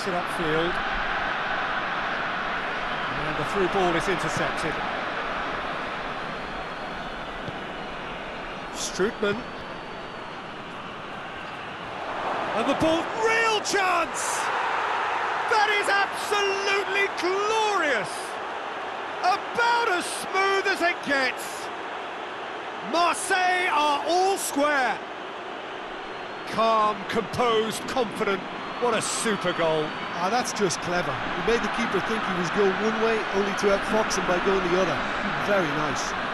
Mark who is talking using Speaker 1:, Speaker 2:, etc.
Speaker 1: takes it upfield. And the through ball is intercepted. Strootman. And the ball, real chance! That is absolutely glorious! About as smooth as it gets. Marseille are all square. Calm, composed, confident. What a super goal.
Speaker 2: Ah, that's just clever. He made the keeper think he was going one way, only to outfox him by going the other. Very nice.